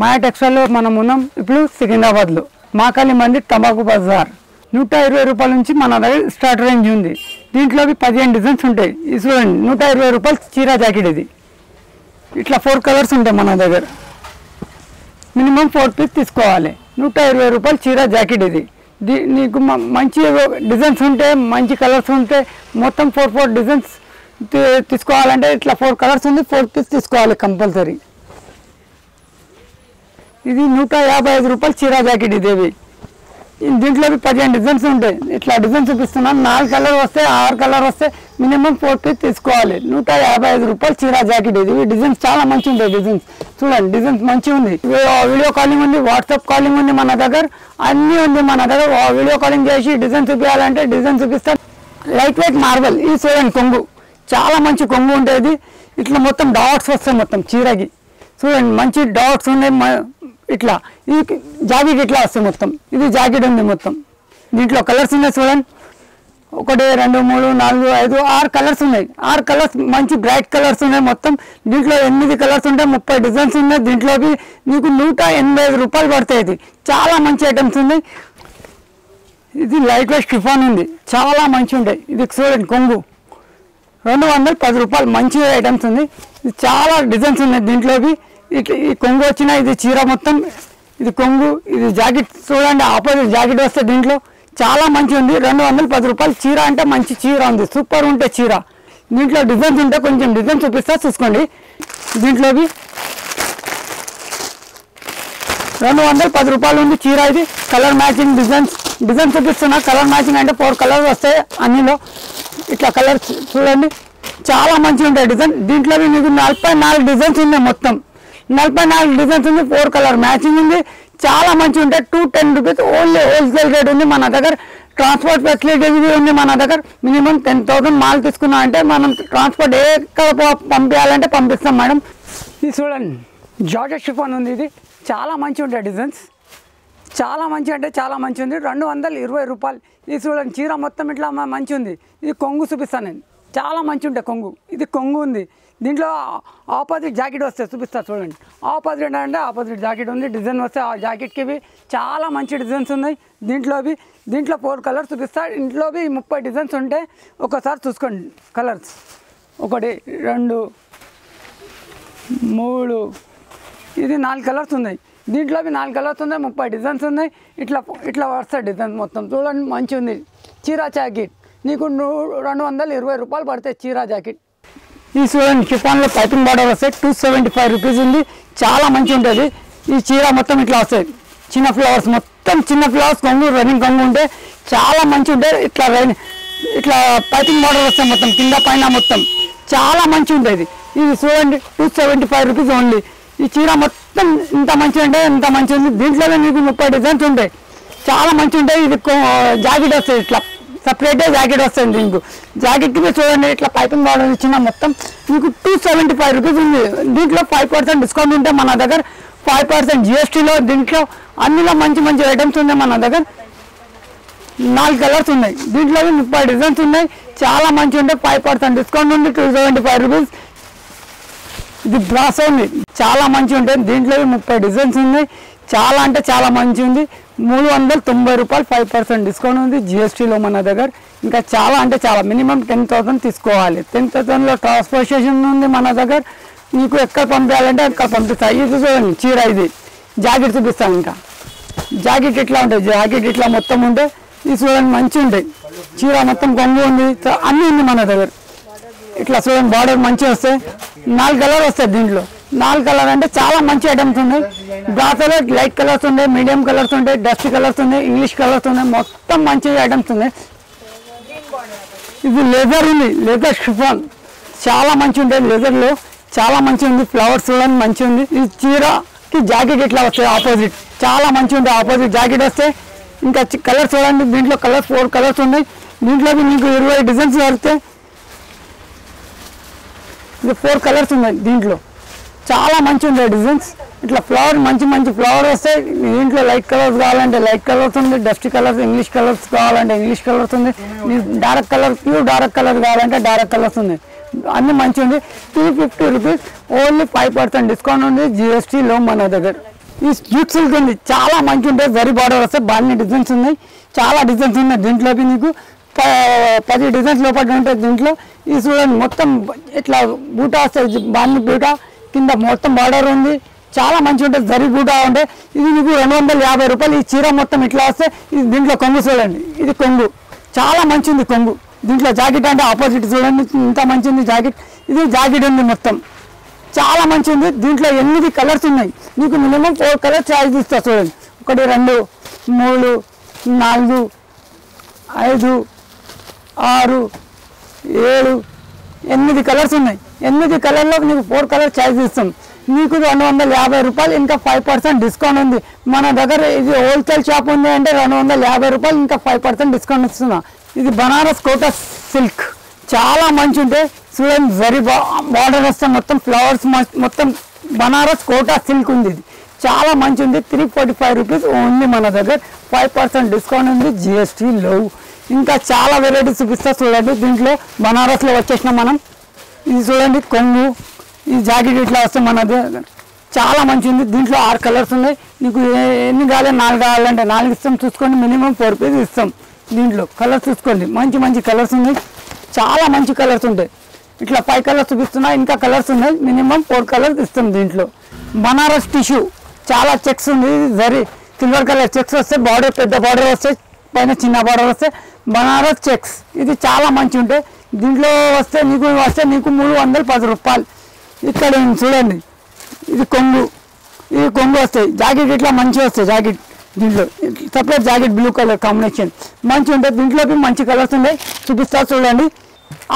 మా టెక్స్టైల్లో మనం ఉన్నాం ఇప్పుడు సికింద్రాబాద్లో. మాకాలి మంది టమాకు బజార్. నూట ఇరవై రూపాయల నుంచి మన దగ్గర స్టార్ట్ రేంజ్ ఉంది. దీంట్లోకి పదిహేను డిజైన్స్ ఉంటాయి. ఇది చూడండి నూట ఇరవై రూపాయలు చీర జాకెట్ ఇది. ఇట్లా ఫోర్ కలర్స్ ఉంటాయి మన దగ్గర. మినిమం ఫోర్ పీస్ తీసుకోవాలి. నూట ఇరవై రూపాయలు చీర జాకెట్ ఇది. దీ నీకు మంచి డిజైన్స్ ఉంటే మంచి కలర్స్ ఉంటే మొత్తం ఫోర్ ఫోర్ డిజైన్స్ తీసుకోవాలంటే ఇట్లా ఫోర్ కలర్స్ ఉంది ఫోర్ పీస్ తీసుకోవాలి కంపల్సరీ. ఇది నూట యాభై ఐదు రూపాయలు చీర జాకెట్ ఇదేవి దీంట్లో పదిహేను డిజైన్స్ ఉంటాయి. ఇట్లా డిజైన్ చూపిస్తున్నాను. నాలుగు కలర్ వస్తే ఆరు కలర్ వస్తే మినిమం ఫోర్ పీస్ తీసుకోవాలి. నూట యాభై ఐదు రూపాయలు చీర జాకెట్ ఇది. డిజైన్స్ చాలా మంచి ఉంటాయి డిజైన్స్. చూడండి డిజైన్స్ మంచి ఉంది. వీడియో కాలింగ్ ఉంది వాట్సాప్ కాలింగ్ ఉంది మన దగ్గర. అన్నీ ఉంది మన దగ్గర. వీడియో కాలింగ్ చేసి డిజైన్ చూపించాలంటే డిజైన్ చూపిస్తారు లైట్ వెయిట్ మార్బల్ ఇది చూడండి కొంగు. చాలా మంచి కొంగు ఉంటుంది. ఇట్లా మొత్తం డాట్స్ వస్తాయి మొత్తం చీరకి. చూడండి మంచి డాట్స్ ఉన్నాయి. మ- ఇట్లా. ఇది జాకెట్ ఇట్లా వస్తాయి మొత్తం? ఇది జాకెట్ ఉంది మొత్తం. దీంట్లో కలర్స్ ఉన్నాయి చూడండి. ఒకటి రెండు మూడు నాలుగు ఐదు ఆరు కలర్స్ ఉన్నాయి. ఆరు కలర్స్ మంచి బ్రైట్ కలర్స్ ఉన్నాయి మొత్తం. దీంట్లో ఎనిమిది కలర్స్ ఉంటాయి ముప్పై డిజైన్స్ ఉన్నాయి. దీంట్లోకి నీకు నూట ఎనభై ఐదు రూపాయలు పడతాయి ఇది. చాలా మంచి ఐటమ్స్ ఉన్నాయి. ఇది లైట్ వెయిట్ షిఫాన్ ఉంది. చాలా మంచి ఉంటాయి. ఇది చూడండి కొంగు. రెండు వందల పది రూపాయలు మంచి ఐటమ్స్ ఉంది ఇది చాలా డిజైన్స్ ఉన్నాయి దీంట్లోకి ఇట్లా ఈ కొంగు వచ్చిన ఇది చీర మొత్తం ఇది కొంగు ఇది జాకెట్ చూడండి ఆపోజిట్ జాకెట్ వస్తే దీంట్లో చాలా మంచి ఉంది. రెండు వందల పది రూపాయలు చీర అంటే మంచి చీర ఉంది. సూపర్ ఉంటే చీర. దీంట్లో డిజైన్స్ ఉంటే కొంచెం డిజైన్ చూపిస్తా చూసుకోండి. దీంట్లోకి రెండు వందల పది రూపాయలు ఉంది చీర ఇది. కలర్ మ్యాచింగ్ డిజైన్స్ డిజైన్ చూపిస్తున్నా. కలర్ మ్యాచింగ్ అంటే ఫోర్ కలర్స్ వస్తాయి అన్నిలో. ఇట్లా కలర్ చూడండి. చాలా మంచిగా ఉంటాయి డిజైన్. దీంట్లో మీకు నలభై నాలుగు డిజైన్స్ ఉన్నాయి మొత్తం. నలభై నాలుగు డిజైన్స్ ఉంది ఫోర్ కలర్ మ్యాచింగ్ ఉంది. చాలా మంచి ఉంటాయి. Two ten rupees only wholesale rate ఉంది మన దగ్గర. ట్రాన్స్పోర్ట్ ఫెసిలిటీ ఉంది మన దగ్గర. మినిమం టెన్ థౌసండ్ మాల్ తీసుకున్నాం అంటే మనం ట్రాన్స్పోర్ట్ ఎక్కడ పంపించాలంటే పంపిస్తాం మేడం. ఇది చూడండి. జార్జెట్ షిఫాన్ ఉంది ఇది. చాలా మంచి ఉంటాయి డిజైన్స్. చాలా మంచి అంటే చాలా మంచి ఉంది. రెండు వందల ఇరవై రూపాయలు. ఇది చూడండి చీర మొత్తం ఇట్లా మంచి ఉంది. ఇది కొంగు చూపిస్తాను నేను. చాలా మంచి ఉంటాయి కొంగు. ఇది కొంగు ఉంది. దీంట్లో ఆపోజిట్ జాకెట్ వస్తే చూపిస్తా చూడండి. ఆపోజిట్ అంటే ఆపోజిట్ జాకెట్ ఉంది డిజైన్ వస్తే ఆ జాకెట్కి ఇవి చాలా మంచి డిజైన్స్ ఉన్నాయి. దీంట్లోవి దీంట్లో ఫోర్ కలర్స్ చూపిస్తా. ఇంట్లోవి ముప్పై డిజైన్స్ ఉంటే ఒకసారి చూసుకోండి కలర్స్. ఒకటి రెండు మూడు ఇది నాలుగు కలర్స్ ఉన్నాయి. దీంట్లో అవి నాలుగు కలర్స్ ఉన్నాయి ముప్పై డిజైన్స్ ఉన్నాయి. ఇట్లా ఇట్లా వస్తాయి డిజైన్ మొత్తం చూడండి మంచి ఉంది. చీరా జాకెట్. నీకు నూ- రెండు వందల ఇరవై రూపాయలు పడతాయి చీరా జాకెట్. ఈ చూడండి షిఫాన్లో పైపింగ్ బార్డర్ వస్తాయి టూ సెవెంటీ ఫైవ్ రూపీస్ ఉంది. చాలా మంచి ఉంటుంది ఈ చీర మొత్తం ఇట్లా వస్తాయి. చిన్న ఫ్లవర్స్ మొత్తం చిన్న ఫ్లవర్స్ కొంగు రన్నింగ్ కొంగు ఉంటే చాలా మంచి ఉంటాయి ఇట్లా రైన్ ఇట్లా పైపింగ్ బార్డర్ వస్తాయి మొత్తం కింద పైన మొత్తం చాలా మంచి ఉంటుంది ఇది చూడండి two seventy five rupees only ఈ చీర మొత్తం ఇంత మంచి ఉంటాయి ఇంత మంచి ఉంది దీంట్లోనే మీకు ముప్పై డిజైన్స్ ఉంటాయి. చాలా మంచి ఉంటాయి ఇది జాకెట్ వస్తుంది ఇట్లా. సపరేట్గా జాకెట్ వస్తుంది దీనికి జాకెట్కి మీరు చూడండి ఇట్లా పైపింగ్ బార్డర్ ఇచ్చిన మొత్తం మీకు టూ సెవెంటీ ఫైవ్ రూపీస్ ఉంది. దీంట్లో ఫైవ్ పర్సెంట్ డిస్కౌంట్ ఉంటే మన దగ్గర ఫైవ్ పర్సెంట్ జిఎస్టీలో దీంట్లో అన్నిలో మంచి మంచి ఐటమ్స్ ఉన్నాయి మన దగ్గర. నాలుగు కలర్స్ ఉన్నాయి. దీంట్లో ముప్పై డిజైన్స్ ఉన్నాయి. చాలా మంచి ఉంటాయి ఫైవ్ పర్సెంట్ డిస్కౌంట్ ఉంది టూ సెవెంటీ ఫైవ్ రూపీస్ ఇది బ్రాస్ ఉంది చాలా మంచి ఉంటుంది దీంట్లో ముప్పై డిజైన్స్ ఉన్నాయి. చాలా అంటే చాలా మంచి ఉంది. మూడు వందల తొంభై రూపాయలు ఫైవ్ పర్సెంట్ డిస్కౌంట్ ఉంది. జిఎస్టీలో మన దగ్గర. ఇంకా చాలా అంటే చాలా మినిమం టెన్ థౌసండ్ తీసుకోవాలి. టెన్ థౌసండ్లో ట్రాన్స్పోర్టేషన్ ఉంది మన దగ్గర. నీకు ఎక్కడ పంపించాలంటే అక్కడ పంపిస్తాను ఇది చూడండి చీర ఇది. జాకెట్ చూపిస్తాను ఇంకా. జాకెట్ ఇట్లా ఉంటుంది జాకెట్ ఇట్లా మొత్తం ఉంటే ఇది చూడండి మంచి ఉంటాయి చీర మొత్తం కొంగు ఉంది. అన్నీ ఉంది మన దగ్గర. ఇట్లా చూడండి బార్డర్ మంచిగా వస్తాయి. నాలుగు కలర్ వస్తాయి దీంట్లో. నాలుగు కలర్ అంటే చాలా మంచి ఐటమ్స్ ఉన్నాయి. బ్రాసలో లైట్ కలర్స్ ఉన్నాయి మీడియం కలర్స్ ఉంటాయి డస్ట్ కలర్స్ ఉన్నాయి ఇంగ్లీష్ కలర్స్ ఉన్నాయి మొత్తం మంచి ఐటమ్స్ ఉన్నాయి. ఇది లెదర్ ఉంది లెదర్ షిఫాన్ చాలా మంచి ఉంటాయి లెదర్లో చాలా మంచి ఉంది ఫ్లవర్స్ చూడండి మంచి ఉంది. ఈ చీరకి జాకెట్ ఇట్లా వస్తాయి ఆపోజిట్ చాలా మంచి ఉంది ఆపోజిట్ జాకెట్ వస్తే. ఇంకా కలర్స్ చూడండి దీంట్లో కలర్స్ ఫోర్ కలర్స్ ఉన్నాయి. దీంట్లో మీకు ఇరవై డిజైన్స్ దొరుకుతాయి ఇది ఫోర్ కలర్స్ ఉన్నాయి దీంట్లో. చాలా మంచి ఉండే డిజైన్స్. ఇట్లా ఫ్లవర్ మంచి మంచి ఫ్లవర్ వస్తాయి దీంట్లో లైట్ కలర్స్ కావాలంటే లైట్ కలర్స్ ఉంది డస్ట్ కలర్స్ ఇంగ్లీష్ కలర్స్ కావాలంటే ఇంగ్లీష్ కలర్స్ ఉంది మీకు dark colour pure dark colour కావాలంటే డార్క్ కలర్స్ ఉంది. అన్ని మంచి ఉంది two fifty rupees only five percent discount ఉంది జిఎస్టీలో మన దగ్గర. ఈ జూట్ సిల్క్ ఉంది చాలా మంచి ఉంటాయి వెరీ బార్డర్ వస్తే బాగా డిజైన్స్ ఉన్నాయి. చాలా డిజైన్స్ ఉన్నాయి దీంట్లోకి నీకు. ప- పది డిజైన్స్ లోపల ఉంటాయి దీంట్లో. ఈ చూడండి మొత్తం ఇట్లా బూటా వస్తాయి బాన్ని బూటా. కింద మొత్తం బార్డర్ ఉంది. చాలా మంచి ఉంటుంది జరిగి కూడా ఉంటే ఇది మీకు రెండు వందల యాభై రూపాయలు. ఈ చీర మొత్తం ఇట్లా వస్తే ఇది దీంట్లో కొంగు చూడండి. ఇది కొంగు. చాలా మంచి ఉంది కొంగు. దీంట్లో జాకెట్ అంటే ఆపోజిట్ చూడండి. ఇంత మంచి ఉంది జాకెట్. ఇది జాకెట్ ఉంది మొత్తం. చాలా మంచి ఉంది దీంట్లో ఎనిమిది కలర్స్ ఉన్నాయి. మీకు మినిమం ఫోర్ కలర్స్ చాయిస్ ఇస్తా చూడండి. ఒకటి రెండు మూడు నాలుగు ఐదు ఆరు ఏడు ఎనిమిది కలర్స్ ఉన్నాయి. ఎనిమిది కలర్లో నీకు ఫోర్ కలర్ చాయిస్ ఇస్తాం. నీకు రెండు వందల యాభై రూపాయలు ఇంకా ఫైవ్ పర్సెంట్ డిస్కౌంట్ ఉంది. మన దగ్గర ఇది హోల్సేల్ షాప్ ఉంది అంటే రెండు వందల యాభై రూపాయలు ఇంకా ఫైవ్ పర్సెంట్ డిస్కౌంట్ ఇస్తున్నా. ఇది బనారస్ కోటా సిల్క్. చాలా మంచి ఉంటే చూడండి జరీ బార్డర్ వస్తే మొత్తం ఫ్లవర్స్ మొత్తం బనారస్ కోటా సిల్క్ ఉంది ఇది. చాలా మంచి ఉంది. Three forty five rupees only మన దగ్గర. ఫైవ్ పర్సెంట్ డిస్కౌంట్ ఉంది. జిఎస్టీ లో ఇంకా చాలా వెరైటీస్ చూపిస్తా చూడండి. దీంట్లో బనారస్లో వచ్చేసిన మనం. ఇది చూడండి కొంగు ఈ జాకెట్ ఇట్లా వస్తే మన చాలా మంచి ఉంది దీంట్లో ఆరు కలర్స్ ఉన్నాయి. నీకు ఎన్ని కావాలి? నాలుగు కావాలంటే నాలుగు ఇస్తాం. చూసుకోండి మినిమం ఫోర్ పీస్ ఇస్తాం దీంట్లో. కలర్స్ చూసుకోండి. మంచి మంచి కలర్స్ ఉన్నాయి. చాలా మంచి కలర్స్ ఉంటాయి. ఇట్లా ఫైవ్ కలర్స్ చూపిస్తున్నా ఇంకా కలర్స్ ఉన్నాయి. మినిమం ఫోర్ కలర్స్ ఇస్తాం దీంట్లో. బనారస్ టిష్యూ. చాలా చెక్స్ ఉంది. జరీ సిల్వర్ కలర్ చెక్స్ వస్తే బార్డర్ పెద్ద బార్డర్ వస్తే పైన చిన్న బార్డర్ వస్తే బనారస్ చెక్స్. ఇది చాలా మంచి ఉంటాయి. దీంట్లో వస్తే నీకు వస్తే నీకు మూడు వందల పది రూపాయలు. ఇక్కడ చూడండి ఇది కొంగు. ఇది కొంగు వస్తాయి. జాకెట్ ఇట్లా మంచిగా వస్తాయి జాకెట్ దీంట్లో. Separate jacket blue colour combination. మంచి ఉంటుంది దీంట్లోకి మంచి కలర్స్ ఉన్నాయి. చూపిస్తా చూడండి.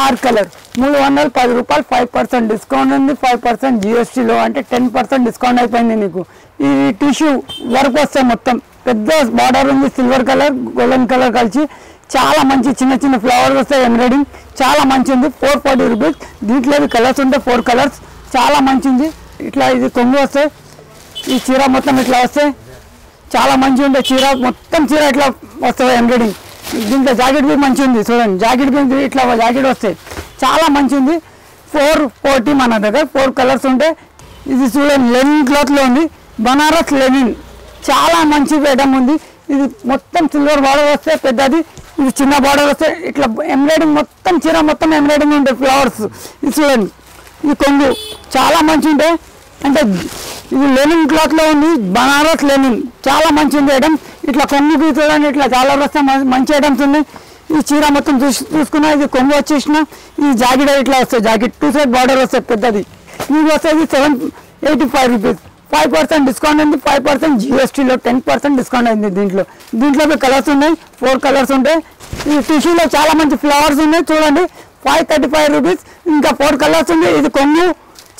ఆర్ కలర్. మూడు వందల పది రూపాయలు ఫైవ్ పర్సెంట్ డిస్కౌంట్ ఉంది. ఫైవ్ పర్సెంట్ జిఎస్టీలో అంటే టెన్ పర్సెంట్ డిస్కౌంట్ అయిపోయింది నీకు. ఈ టిష్యూ వర్క్ వస్తాయి మొత్తం. పెద్ద బార్డర్ ఉంది సిల్వర్ కలర్ గోల్డెన్ కలర్ కలిసి. చాలా మంచి చిన్న చిన్న ఫ్లవర్స్ వస్తాయి ఎంబ్రాయిడింగ్ చాలా మంచి ఉంది. ఫోర్ ఫార్టీ రూపీస్ దీంట్లో కలర్స్ ఉంటాయి ఫోర్ కలర్స్ చాలా మంచి ఉంది. ఇట్లా ఇది కొంగు వస్తాయి. ఈ చీర మొత్తం ఇట్లా వస్తాయి. చాలా మంచిగా ఉండే చీర. మొత్తం చీర ఇట్లా వస్తుంది ఎంబ్రాయిడింగ్ దీంట్లో జాకెట్ బి మంచి ఉంది. చూడండి. జాకెట్ బి ఇట్లా జాకెట్ వస్తాయి. చాలా మంచి ఉంది. ఫోర్ ఫోర్టీ మన దగ్గర. ఫోర్ కలర్స్ ఉంటాయి ఇది చూడండి. లెనిన్ క్లాత్లో ఉంది. బనారస్ లెనిన్ చాలా మంచి ఐటమ్ ఉంది. ఇది మొత్తం సిల్వర్ వాడ వస్తే పెద్దది. ఇది చిన్న బార్డర్ వస్తే ఇట్లా ఎంబ్రాయిడింగ్ మొత్తం చీర మొత్తం ఎంబ్రాయిడింగ్ ఉంటాయి ఫ్లవర్స్ ఇది చూడండి. ఈ కొంగు. చాలా మంచి ఉంటాయి అంటే ఇది లెనిన్ క్లాత్లో ఉంది. బనారస్ లెనిన్ చాలా మంచి ఉంది ఐటమ్ ఇట్లా కొంగు చూడండి. ఇట్లా చాలా వస్తే మంచి ఐటమ్స్ ఉన్నాయి ఈ చీర మొత్తం చూసి చూసుకున్నా ఇది కొంగు వచ్చేసిన. ఈ జాకెట్ ఇట్లా వస్తాయి జాకెట్. టూ సైడ్ బార్డర్ వస్తాయి పెద్దది. ఇది వస్తుంది seven eighty five rupees five percent discount ఉంది ఫైవ్ పర్సెంట్ జిఎస్టీలో టెన్ పర్సెంట్ డిస్కౌంట్ అయింది దీంట్లో. దీంట్లో కలర్స్ ఉన్నాయి ఫోర్ కలర్స్ ఉంటాయి. ఈ టిష్యూలో చాలా మంచి ఫ్లవర్స్ ఉన్నాయి చూడండి. ఫైవ్ థర్టీ ఫైవ్ రూపీస్ ఇంకా ఫోర్ కలర్స్ ఉంది ఇది కొంగు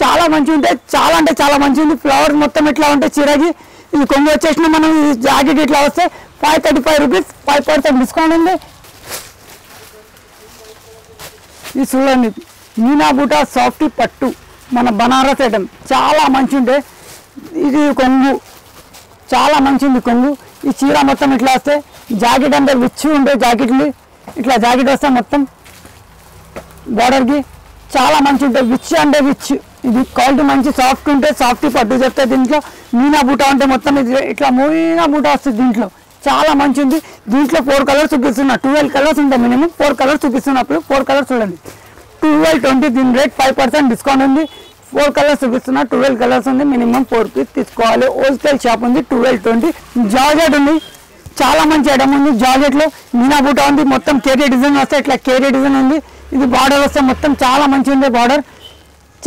చాలా మంచి ఉంటాయి. చాలా అంటే చాలా మంచి ఉంది. ఫ్లవర్స్ మొత్తం ఇట్లా ఉంటాయి చిరగి ఇది కొంగు వచ్చేసిన మనం ఈ జాకెట్ ఇట్లా వస్తే five thirty five rupees five percent discount ఉంది. ఇది చూడండి. మీనా బూటా సాఫ్ట్ పట్టు మన బనారస్ ఐటమ్ చాలా మంచి ఉంటాయి. ఇది కొంగు. చాలా మంచిది కొంగు. ఈ చీర మొత్తం ఇట్లా వస్తే జాకెట్ అంతా విచ్చి ఉండే జాకెట్లు. ఇట్లా జాకెట్ వస్తే మొత్తం బార్డర్కి చాలా మంచి ఉంటుంది విచ్ అంటే విచ్ ఇది క్వాలిటీ మంచి సాఫ్ట్ ఉంటే సాఫ్ట్ పట్టు చెప్తే దీంట్లో మీనా బూట ఉంటే మొత్తం ఇది ఇట్లా మీనా బూట వస్తుంది దీంట్లో. చాలా మంచి ఉంది. దీంట్లో ఫోర్ కలర్స్ చూపిస్తున్నా. ట్వెల్వ్ కలర్స్ ఉంటాయి మినిమం. ఫోర్ కలర్స్ చూపిస్తున్నప్పుడు ఫోర్ కలర్స్ చూడండి. ట్వెల్వ్ ట్వంటీ దీని రేట్ ఫైవ్ పర్సెంట్ డిస్కౌంట్ ఉంది. ఫోర్ కలర్స్ చూపిస్తున్నా. ట్వెల్వ్ కలర్స్ ఉంది. మినిమం ఫోర్ పీస్ తీసుకోవాలి. హోల్సేల్ షాప్ ఉంది. ట్వెల్వ్ ట్వంటీ జార్జెట్ ఉంది. చాలా మంచి ఐటమ్ ఉంది. జార్జెట్లో మీనా ఉంది. మొత్తం కేరీ డిజైన్ వస్తే ఇట్లా కేరీ డిజైన్ ఉంది. ఇది బార్డర్ వస్తే మొత్తం చాలా మంచి ఉంది బార్డర్.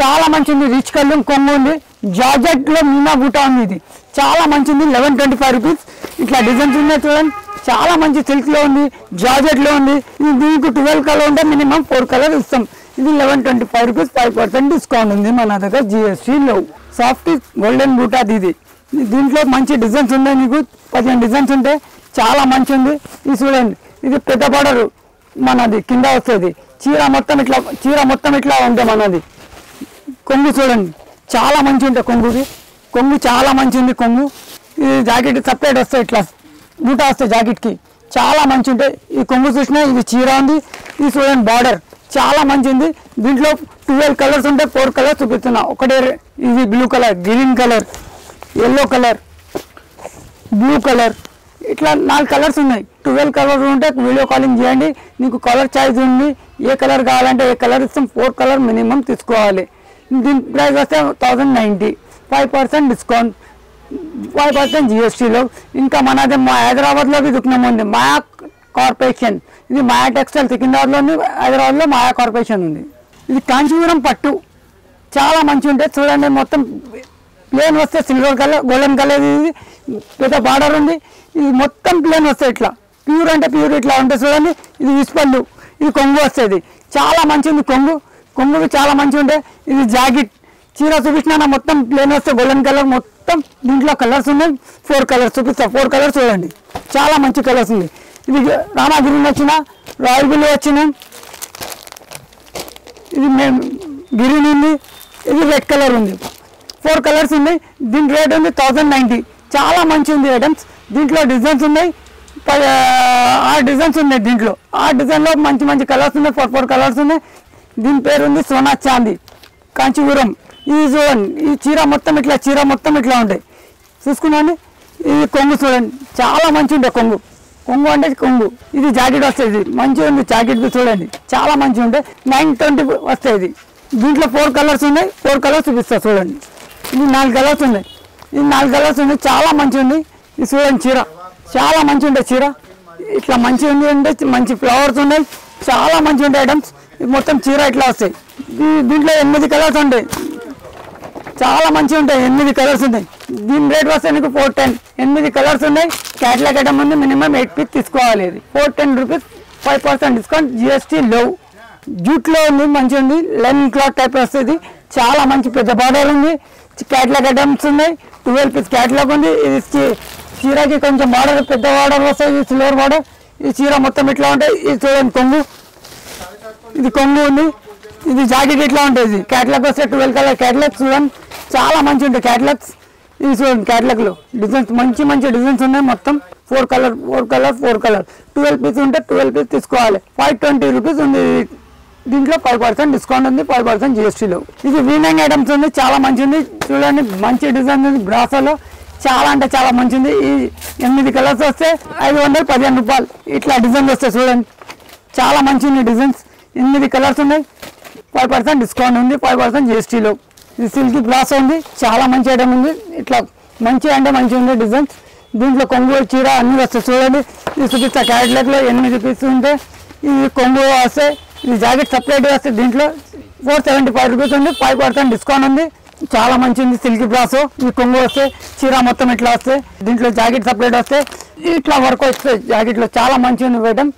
చాలా మంచి ఉంది. రిచ్ కలర్ కొంగు ఉంది. జార్జెట్ మీనా బూట ఉంది ఇది. చాలా మంచి ఉంది. Eleven twenty five rupees. ఇట్లా డిజైన్స్ ఉన్నాయి చూడండి. చాలా మంచి సిల్క్లో ఉంది. జాజెట్లో ఉంది. ఇది దీనికి ట్వెల్వ్ కలర్ ఉంటే మినిమం ఫోర్ కలర్ ఇస్తాం. ఇది eleven twenty five rupees five percent discount ఉంది మన దగ్గర జిఎస్టీ లో సాఫ్ట్ గోల్డెన్ బూటా ఇది. దీంట్లో మంచి డిజైన్స్ ఉన్నాయి మీకు. పదిహేను డిజైన్స్ ఉంటాయి. చాలా మంచి ఉంది. ఇది చూడండి. ఇది పెద్ద బార్డర్ మనది. కింద వస్తుంది. చీర మొత్తం ఇట్లా చీర మొత్తం ఇట్లా ఉంది మనది. కొంగు చూడండి. చాలా మంచి ఉంటాయి కొంగుకి కొంగు చాలా మంచి ఉంది కొంగు. ఈ జాకెట్ సపరేట్ వస్తాయి ఇట్లా. బూట వస్తాయి జాకెట్కి చాలా మంచి ఉంటాయి ఈ కొంగు చూసినా ఇది చీర ఉంది. ఇది చూడండి బార్డర్ చాలా మంచిది దీంట్లో ట్వెల్వ్ కలర్స్ ఉంటాయి ఫోర్ కలర్స్ చూపిస్తున్నా. ఒకటే ఇది blue colour green colour yellow colour blue colour. ఇట్లా నాలుగు కలర్స్ ఉన్నాయి. ట్వెల్వ్ కలర్స్ ఉంటే వీడియో కాలింగ్ చేయండి. నీకు కలర్ చాయిస్ ఉంది. ఏ కలర్ కావాలంటే ఏ కలర్ ఇస్తాం. ఫోర్ కలర్ మినిమం తీసుకోవాలి. దీని ప్రైస్ వస్తే thousand ninety. Five percent discount. Five percent జిఎస్టీలో ఇంకా మనది మా హైదరాబాద్లో ఇది ఉంది మా కార్పొరేషన్. ఇది మాయా టెక్స్టైల్ సికింద్రాబాద్లోని హైదరాబాద్లో మాయా కార్పొరేషన్ ఉంది. ఇది కాంచీపురం పట్టు. చాలా మంచి ఉంటుంది చూడండి మొత్తం ప్లేన్ వస్తే సిల్వర్ కలర్ గోల్డెన్ కలర్ ఇది పెద్ద బార్డర్ ఉంది. ఇది మొత్తం ప్లేన్ వస్తాయి ఇట్లా. ప్యూర్ అంటే ప్యూర్ ఇట్లా ఉంటుంది చూడండి ఇది విస్పల్లు ఇది కొంగు వస్తుంది. చాలా మంచిది కొంగు. కొంగు చాలా మంచి ఉంటాయి ఇది జాకెట్. చీర చూపించిన మొత్తం ప్లేన్ వస్తే గోల్డెన్ కలర్ మొత్తం దీంట్లో కలర్స్ ఉన్నాయి. ఫోర్ కలర్స్ చూపిస్తా ఫోర్ కలర్స్ చూడండి. చాలా మంచి కలర్స్ ఉంది ఇది రామాగిరి వచ్చిన రాయల్ వచ్చిన. ఇది మేము గ్రీన్ ఉంది ఇది రెడ్ కలర్ ఉంది. ఫోర్ కలర్స్ ఉన్నాయి దీని రేట్ ఉంది థౌజండ్ నైంటీ చాలా మంచి ఉంది ఐటమ్స్. దీంట్లో డిజైన్స్ ఉన్నాయి. ప- ఆ డిజైన్స్ ఉన్నాయి దీంట్లో. ఆ డిజైన్లో మంచి మంచి కలర్స్ ఉన్నాయి ఫోర్ ఫోర్ కలర్స్ ఉన్నాయి. దీని పేరు ఉంది సోనా చాందీ. కాంచీపురం. ఈ జోన్ ఈ చీర మొత్తం ఇట్లా చీర మొత్తం ఇట్లా ఉంటాయి చూసుకున్నాండి? ఇది కొంగు చూడండి. చాలా మంచి ఉంటాయి కొంగు. కొంగు అంటే కొంగు. ఇది జాకెట్ వస్తుంది. మంచిగా ఉంది జాకెట్ చూడండి. చాలా మంచిగా ఉంటాయి నైన్ ట్వంటీ వస్తాయి ఇది దీంట్లో ఫోర్ కలర్స్ ఉన్నాయి. ఫోర్ కలర్స్ చూపిస్తా చూడండి. ఇది నాలుగు కలర్స్ ఉన్నాయి. ఇది నాలుగు కలర్స్ ఉన్నాయి. చాలా మంచిగా ఉంది. ఇది చూడండి చీర. చాలా మంచిగా ఉంటాయి చీర. ఇట్లా మంచిగా ఉంది అంటే మంచి ఫ్లవర్స్ ఉన్నాయి. చాలా మంచిగా ఉంటాయి ఐటమ్స్ ఇది మొత్తం చీర ఇట్లా వస్తాయి. దీంట్లో ఎనిమిది కలర్స్ ఉంటాయి చాలా మంచిగా ఉంటాయి. ఎనిమిది కలర్స్ ఉన్నాయి. దీని రేట్ వస్తే నీకు ఫోర్ టెన్ ఎనిమిది కలర్స్ ఉన్నాయి. క్యాట్లాగ్ ఐటమ్ ఉంది. మినిమం ఎయిట్ పీస్ తీసుకోవాలి ఇది. Four ten rupees five percent discount GST లో జూట్లో ఉంది మంచిగా ఉంది. లెన్ క్లాత్ టైప్ వస్తుంది. చాలా మంచి పెద్ద బార్డర్ ఉంది. క్యాట్లాగ్ ఐటమ్స్ ఉన్నాయి. ట్వెల్వ్ పీస్ క్యాట్లాగ్ ఉంది. ఇది చీరకి కొంచెం బార్డర్ పెద్ద బార్డర్ వస్తుంది సిల్వర్ బార్డర్ ఈ చీర మొత్తం ఇట్లా ఉంటాయి. ఇది చూడండి కొంగు. ఇది కొంగు ఉంది. ఇది జాకెట్ ఇట్లా ఉంటుంది. క్యాట్లాగ్ వస్తే ట్వెల్వ్ కలర్ క్యాట్లాగ్ చూడండి. చాలా మంచి ఉంటాయి క్యాట్లాగ్స్ ఇది చూడండి క్యాట్లాగ్లో డిజైన్స్ మంచి మంచి డిజైన్స్ ఉన్నాయి మొత్తం. Four colour four colour four colour twelve piece ఉంటే ట్వెల్వ్ పీస్ తీసుకోవాలి. ఫైవ్ ట్వంటీ రూపీస్ ఉంది. దీంట్లో ఫైవ్ పర్సెంట్ డిస్కౌంట్ ఉంది ఫైవ్ పర్సెంట్ జిఎస్టీలో ఇది వీనింగ్ ఐటమ్స్ ఉంది చాలా మంచి ఉంది. చూడండి మంచి డిజైన్ ఉంది బ్రాసాలో చాలా అంటే చాలా మంచి ఉంది. ఈ ఎనిమిది కలర్స్ వస్తే ఐదు వందలు పదిహేను రూపాయలు. ఇట్లా డిజైన్స్ వస్తాయి చూడండి. చాలా మంచి ఉన్నాయి డిజైన్స్ ఎనిమిది కలర్స్ ఉన్నాయి. ఫైవ్ పర్సెంట్ డిస్కౌంట్ ఉంది ఫైవ్ పర్సెంట్ జిఎస్టీలో ఇది సిల్క్ గ్లాస్ ఉంది చాలా మంచి ఐటమ్ ఉంది. ఇట్లా మంచి అంటే మంచి ఉంది డిజైన్స్ దీంట్లో కొంగు చీర అన్ని వస్తాయి. చూడండి ఇది చూపిస్తా క్యారెట్లెట్లో ఎనిమిది పీస్ ఉంటే ఇది కొంగు వస్తాయి ఇది జాకెట్ సపరేట్గా వస్తే దీంట్లో. ఫోర్ సెవెంటీ ఫైవ్ రూపీస్ ఉంది ఫైవ్ పర్సెంట్ డిస్కౌంట్ ఉంది. చాలా మంచి ఉంది సిల్క్ బ్లాస్ ఈ కొంగు వస్తే చీర మొత్తం ఇట్లా వస్తాయి. దీంట్లో జాకెట్ సపరేట్ వస్తే ఇట్లా వర్క్ వస్తాయి జాకెట్లో చాలా మంచి ఉంది ఐటమ్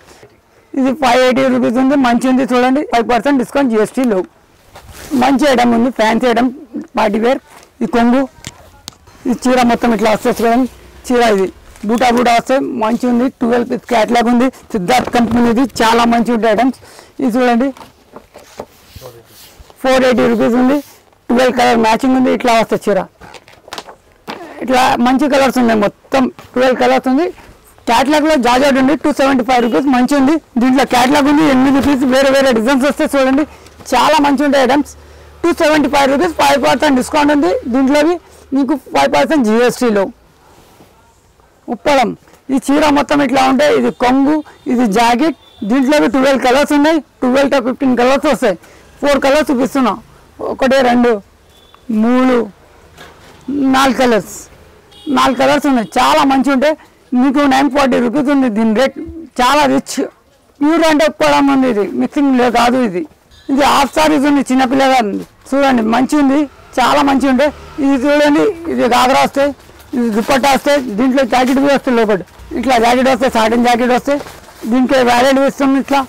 ఇది ఫైవ్ ఎయిటీ రూపీస్ ఉంది మంచి ఉంది చూడండి. ఫైవ్ పర్సెంట్ డిస్కౌంట్ జిఎస్టీలో మంచి ఐటమ్ ఉంది ఫ్యాన్సీ ఐటమ్ పార్టీ వేర్ ఇది కొంగు ఇది చీర మొత్తం ఇట్లా వస్తుంది చూడండి. చీర ఇది. బూటా బూటా వస్తే మంచి ఉంది. ట్వెల్వ్ క్యాట్లాగ్ ఉంది. సిద్ధార్థ్ కంపెనీ ఇది చాలా మంచి ఉంటాయి ఐటమ్స్ ఇది చూడండి. ఫోర్ ఎయిటీ రూపీస్ ఉంది. ట్వెల్వ్ కలర్ మ్యాచింగ్ ఉంది. ఇట్లా వస్తుంది చీర. ఇట్లా మంచి కలర్స్ ఉన్నాయి మొత్తం. ట్వెల్వ్ కలర్స్ ఉంది. క్యాట్లాగ్లో జాజాట్ ఉంది. టూ సెవెంటీ ఫైవ్ రూపీస్ మంచి ఉంది. దీంట్లో క్యాట్లాగ్ ఉంది. ఎనిమిది రూపీస్ వేరే వేరే డిజైన్స్ వస్తే చూడండి. చాలా మంచి ఉంటాయి items. Two seventy five rupees five percent discount ఉంది. దీంట్లోవి మీకు ఫైవ్ పర్సెంట్ జిఎస్టీలో ఉప్పడం. ఈ చీర మొత్తం ఇట్లా ఉంటాయి ఇది కొంగు ఇది జాకెట్ దీంట్లోవి ట్వెల్వ్ కలర్స్ ఉన్నాయి. ట్వెల్వ్ టు ఫిఫ్టీన్ కలర్స్ వస్తాయి. ఫోర్ కలర్స్ చూపిస్తున్నా. ఒకటి రెండు మూడు నాలుగు కలర్స్ నాలుగు కలర్స్ ఉన్నాయి. చాలా మంచి ఉంటాయి మీకు నైన్ ఫార్టీ రూపీస్ ఉంది. దీని రేట్ చాలా రిచ్ ప్యూర్ అంటే ఉప్పడం ఉంది ఇది. మిక్సింగ్ లేదు కాదు ఇది. ఇది హాఫ్ సారీస్ ఉంది చిన్నపిల్లగా ఉంది. చూడండి మంచి ఉంది. చాలా మంచి ఉండే. ఇది చూడండి ఇది గాగరా వస్తాయి ఇది దుప్పట్టా వస్తాయి దీంట్లో జాకెట్ కూడా వస్తాయి లోపల. ఇట్లా జాకెట్ వస్తాయి సాటన్ జాకెట్ వస్తాయి దీంట్లో వ్యాలెట్ వేస్తుంది ఇట్లా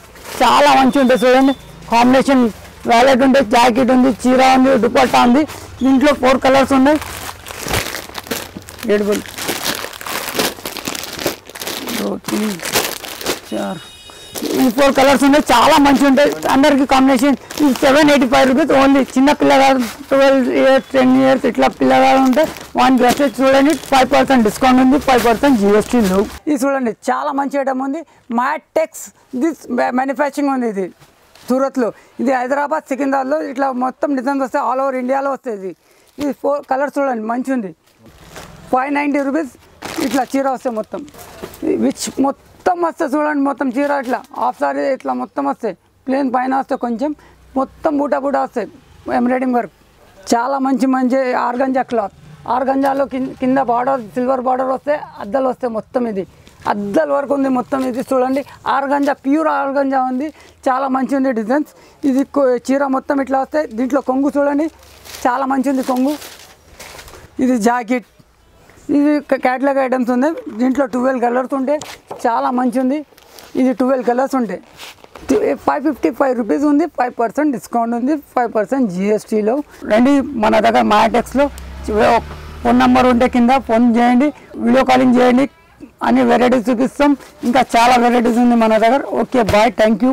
చాలా మంచి ఉంటుంది చూడండి. కాంబినేషన్ వ్యాలెట్ ఉంటాయి జాకెట్ ఉంది చీర ఉంది దుప్పట్టా ఉంది. దీంట్లో ఫోర్ కలర్స్ ఉన్నాయి. ఏడుగులు చార్. ఈ ఫోర్ కలర్స్ ఉన్నాయి. చాలా మంచి ఉంటాయి అందరికి combination seven eighty five rupees only చిన్న పిల్లగాడు ట్వెల్వ్ ఇయర్స్ టెన్ ఇయర్స్ ఇట్లా పిల్లగాడు ఉంటే వన్ డ్రెస్ చూడండి. ఫైవ్ పర్సెంట్ డిస్కౌంట్ ఉంది. ఫైవ్ పర్సెంట్ జిఎస్టీ లో ఇది చూడండి. చాలా మంచి ఐటమ్ ఉంది. మ్యాటెక్స్ దిస్ మ్యానుఫ్యాక్చరింగ్ ఉంది ఇది. సూరత్లో. ఇది హైదరాబాద్ సికింద్రాబాద్లో ఇట్లా మొత్తం డిజైన్స్ వస్తాయి. ఆల్ ఓవర్ ఇండియాలో వస్తాయి ఇది. ఇది ఫోర్ కలర్స్ చూడండి. మంచి ఉంది ఫైవ్ నైంటీ రూపీస్ ఇట్లా చీర వస్తాయి మొత్తం. విచ్ మొత్తం. మొత్తం వస్తాయి చూడండి మొత్తం చీర ఇట్లా. హాఫ్ సారీ ఇట్లా మొత్తం వస్తాయి. ప్లేన్ పైన వస్తే కొంచెం. మొత్తం బూట బూట వస్తాయి. ఎంబ్రాయిడింగ్ వర్క్ చాలా మంచి మంచి ఆర్గంజా క్లాత్ ఆర్గంజాలో కింద కింద బార్డర్ సిల్వర్ బార్డర్ వస్తే అద్దలు వస్తాయి మొత్తం ఇది. అద్దల వరకు ఉంది మొత్తం ఇది చూడండి. ఆర్గంజా ప్యూర్ ఆర్గంజా ఉంది. చాలా మంచి ఉంది డిజైన్స్ ఇది చీర మొత్తం ఇట్లా వస్తాయి. దీంట్లో కొంగు చూడండి. చాలా మంచి ఉంది కొంగు. ఇది జాకెట్ ఇది క్యాట్లాగ్ ఐటమ్స్ ఉంది దీంట్లో ట్వెల్వ్ కలర్స్ ఉంటాయి చాలా మంచి ఉంది. ఇది ట్వెల్వ్ కలర్స్ ఉంటాయి ఫైవ్ ఫిఫ్టీ ఫైవ్ రూపీస్ ఉంది. ఫైవ్ పర్సెంట్ డిస్కౌంట్ ఉంది. ఫైవ్ పర్సెంట్ జిఎస్టీలో రండి మన దగ్గర మాటెక్స్లో ఫోన్ నెంబర్ ఉంటే కింద ఫోన్ చేయండి. వీడియో కాలింగ్ చేయండి. అన్ని వెరైటీస్ చూపిస్తాం. ఇంకా చాలా వెరైటీస్ ఉంది మన దగ్గర. Okay bye thank you